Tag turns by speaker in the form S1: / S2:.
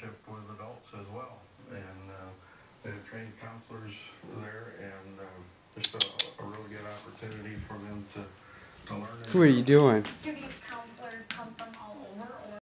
S1: relationship with adults as well. And, um, uh, they have trained counselors there and, um, just a, a really good opportunity for them to, to learn.
S2: What are you doing?